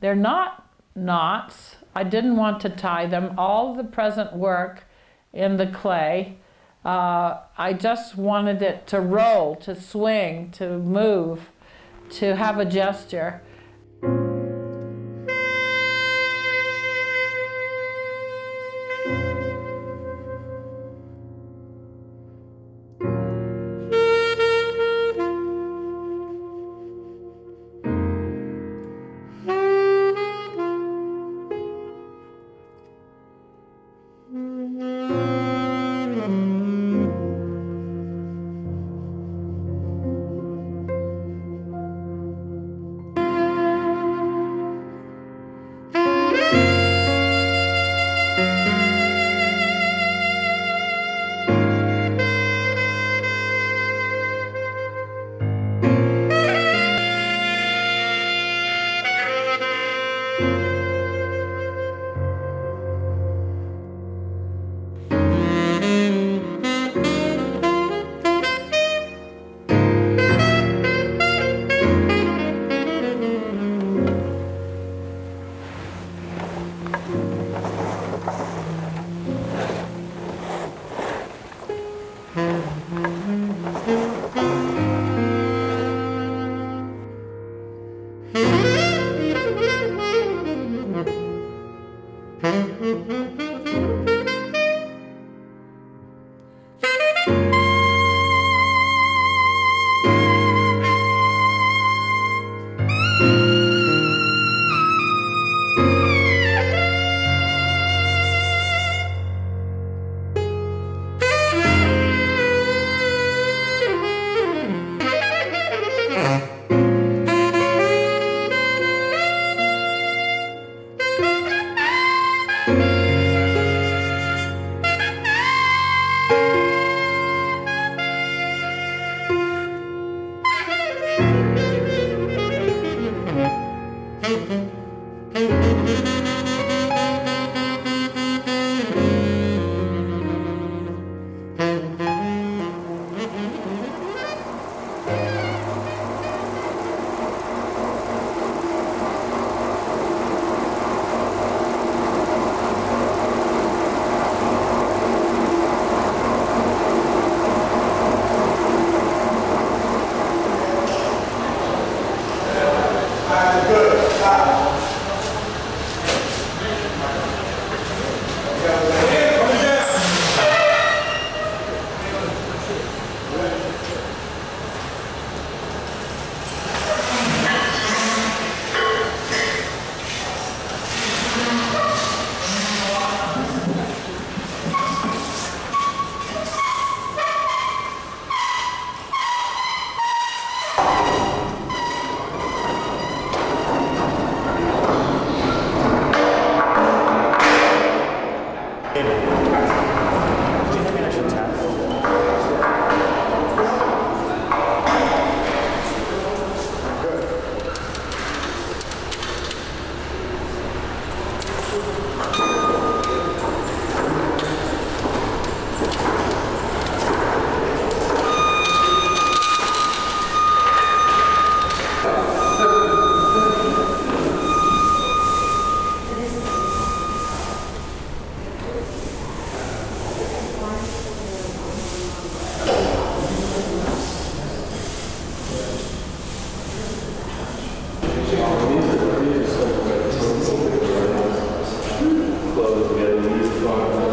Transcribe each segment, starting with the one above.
They're not knots. I didn't want to tie them. All the present work in the clay, uh, I just wanted it to roll, to swing, to move, to have a gesture. Música close. We had the least.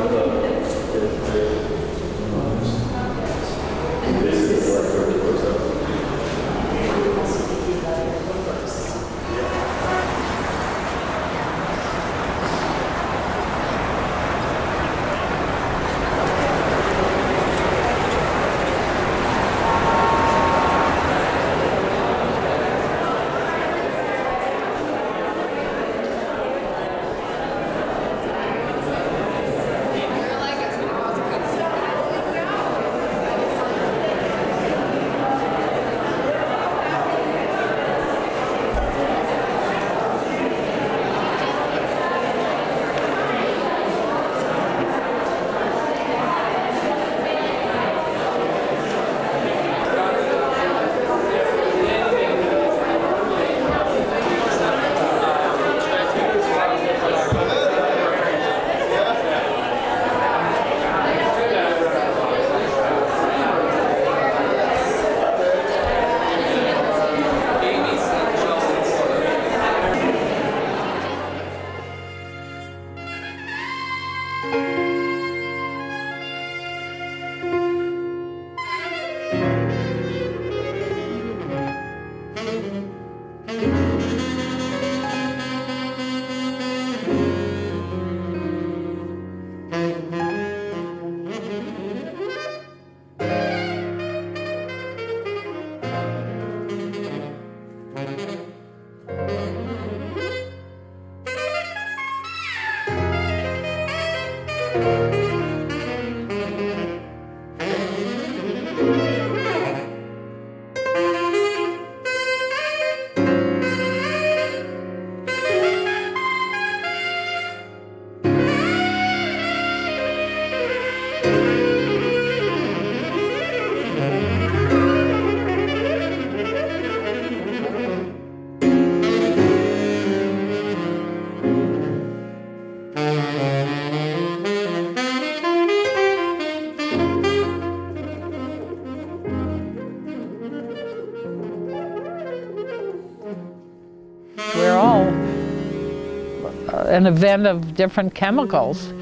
An event of different chemicals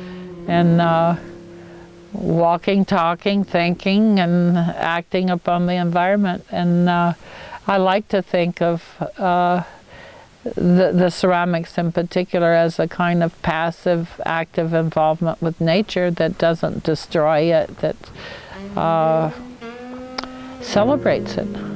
and uh, walking, talking, thinking, and acting upon the environment. And uh, I like to think of uh, the, the ceramics in particular as a kind of passive, active involvement with nature that doesn't destroy it, that uh, celebrates it.